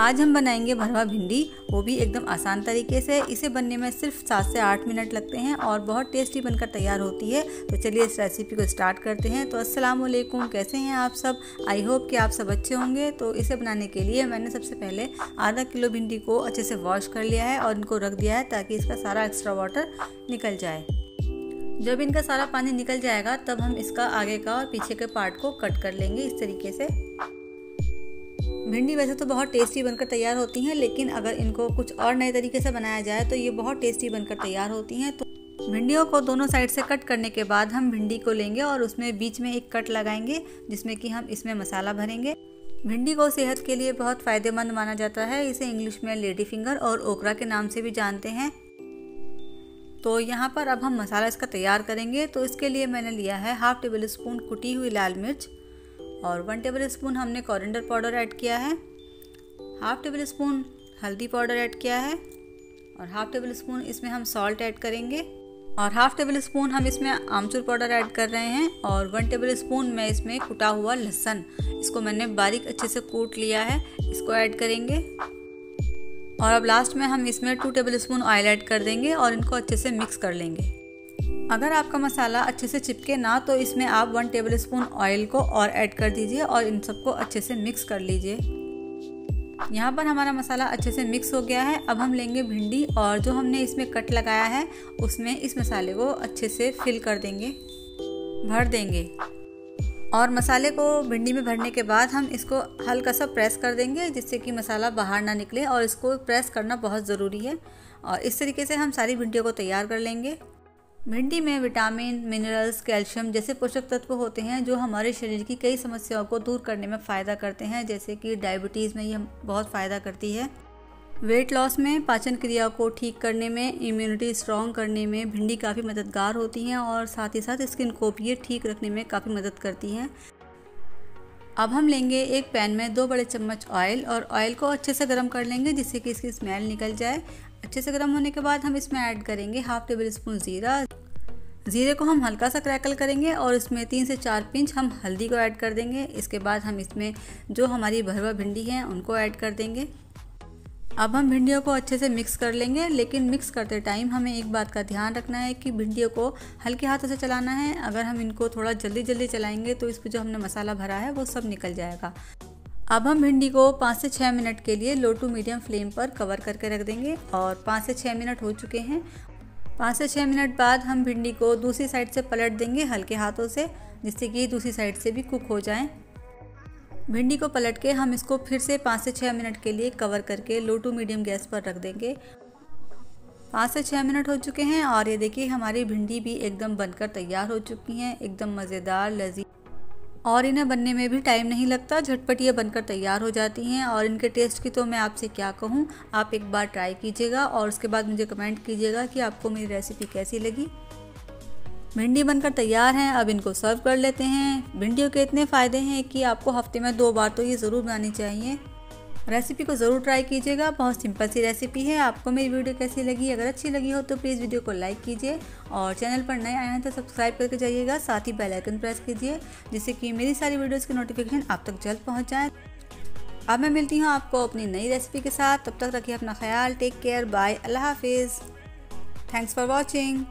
आज हम बनाएँगे भरवा भिंडी। वो भी एकदम आसान तरीके से। इसे बनने में सिर्फ़ सात से आठ मिनट लगते हैं और बहुत टेस्टी बनकर तैयार होती है। तो चलिए इस रेसिपी को स्टार्ट करते हैं। तो अस्सलाम वालेकुम कैसे हैं आप सब? आई होप कि आप सब अच्छे होंगे। तो इसे बनाने के लिए मैंने सबसे पहले आधा किलो भिंडी को अच्छे से वॉश कर लिया है और इनको रख दिया है ताकि इसका सारा एक्स्ट्रा वाटर निकल जाए। जब इनका सारा पानी निकल जाएगा, तब हम इसका आगे का और पीछे के पार्ट को कट कर लेंगे। इस तरीके से भिंडी वैसे तो बहुत टेस्टी बनकर तैयार होती हैं, लेकिन अगर इनको कुछ और नए तरीके से बनाया जाए तो ये बहुत टेस्टी बनकर तैयार होती हैं। तो भिंडियों को दोनों साइड से कट करने के बाद हम भिंडी को लेंगे और उसमें बीच में एक कट लगाएँगे, जिसमें कि हम इसमें मसाला भरेंगे। भिंडी को सेहत के लिए बहुत फ़ायदेमंद माना जाता है, इसे इंग्लिश में लेडी फिंगर और ओकरा के नाम से भी जानते हैं। तो यहाँ पर अब हम मसाला इसका तैयार करेंगे। तो इसके लिए मैंने लिया है हाफ़ टेबल स्पून कुटी हुई लाल मिर्च। और वन टेबल स्पून हमने कॉरेंडर पाउडर ऐड किया है। हाफ़ टेबल स्पून हल्दी पाउडर ऐड किया है और हाफ़ टेबल स्पून इसमें हम सॉल्ट ऐड करेंगे। और हाफ़ टेबल स्पून हम इसमें आमचूर पाउडर ऐड कर रहे हैं और वन टेबल स्पून मैं इसमें कुटा हुआ लहसन। इसको मैंने बारीक अच्छे से कूट लिया है। इसको ऐड करेंगे। और अब लास्ट में हम इसमें two tablespoon oil add कर देंगे और इनको अच्छे से मिक्स कर लेंगे। अगर आपका मसाला अच्छे से चिपके ना तो इसमें आप वन टेबल स्पून ऑयल को और ऐड कर दीजिए और इन सबको अच्छे से मिक्स कर लीजिए। यहाँ पर हमारा मसाला अच्छे से मिक्स हो गया है। अब हम लेंगे भिंडी और जो हमने इसमें कट लगाया है, उसमें इस मसाले को अच्छे से फिल कर देंगे, भर देंगे। और मसाले को भिंडी में भरने के बाद हम इसको हल्का सा प्रेस कर देंगे, जिससे कि मसाला बाहर ना निकले और इसको प्रेस करना बहुत ज़रूरी है। और इस तरीके से हम सारी भिंडियों को तैयार कर लेंगे। भिंडी में विटामिन, मिनरल्स, कैल्शियम जैसे पोषक तत्व होते हैं जो हमारे शरीर की कई समस्याओं को दूर करने में फ़ायदा करते हैं, जैसे कि डायबिटीज़ में ये बहुत फ़ायदा करती है। वेट लॉस में पाचन क्रिया को ठीक करने में इम्यूनिटी स्ट्रॉन्ग करने में भिंडी काफ़ी मददगार होती हैं और साथ ही साथ स्किन को भी ठीक रखने में काफ़ी मदद करती हैं। अब हम लेंगे एक पैन में दो बड़े चम्मच ऑयल और ऑयल को अच्छे से गर्म कर लेंगे जिससे कि इसकी स्मेल निकल जाए। अच्छे से गर्म होने के बाद हम इसमें ऐड करेंगे हाफ़ टेबल स्पून ज़ीरा। ज़ीरे को हम हल्का सा क्रैकल करेंगे और इसमें तीन से चार पिंच हम हल्दी को ऐड कर देंगे। इसके बाद हम इसमें जो हमारी भरवा भिंडी है, उनको ऐड कर देंगे। अब हम भिंडियों को अच्छे से मिक्स कर लेंगे, लेकिन मिक्स करते टाइम हमें एक बात का ध्यान रखना है कि भिंडियों को हल्के हाथों से चलाना है। अगर हम इनको थोड़ा जल्दी जल्दी चलाएँगे तो इस पर जो हमने मसाला भरा है, वो सब निकल जाएगा। अब हम भिंडी को पाँच से छः मिनट के लिए लो टू मीडियम फ्लेम पर कवर करके रख देंगे और पाँच से छः मिनट हो चुके हैं पाँच से छः मिनट बाद हम भिंडी को दूसरी साइड से पलट देंगे हल्के हाथों से, जिससे कि दूसरी साइड से भी कुक हो जाए। भिंडी को पलट के हम इसको फिर से पाँच से छः मिनट के लिए कवर करके लो टू मीडियम गैस पर रख देंगे। पाँच से छः मिनट हो चुके हैं और ये देखिए हमारी भिंडी भी एकदम बनकर तैयार हो चुकी हैं, एकदम मज़ेदार लजी और इन्हें बनने में भी टाइम नहीं लगता, झटपट ये बनकर तैयार हो जाती हैं। और इनके टेस्ट की तो मैं आपसे क्या कहूँ, आप एक बार ट्राई कीजिएगा और उसके बाद मुझे कमेंट कीजिएगा कि आपको मेरी रेसिपी कैसी लगी। भिंडी बनकर तैयार हैं, अब इनको सर्व कर लेते हैं। भिंडियों के इतने फ़ायदे हैं कि आपको हफ़्ते में दो बार तो ये ज़रूर बनानी चाहिए। रेसिपी को ज़रूर ट्राई कीजिएगा। बहुत सिंपल सी रेसिपी है। आपको मेरी वीडियो कैसी लगी, अगर अच्छी लगी हो तो प्लीज़ वीडियो को लाइक कीजिए और चैनल पर नए आए हैं तो सब्सक्राइब करके जाइएगा। साथ ही बेल आइकन प्रेस कीजिए, जिससे कि मेरी सारी वीडियोज़ की नोटिफिकेशन आप तक जल्द पहुँच जाए अब मैं मिलती हूँ आपको अपनी नई रेसिपी के साथ। तब तक रखिए अपना ख्याल। Take care. बाय। अल्लाह हाफिज़। Thanks for watching.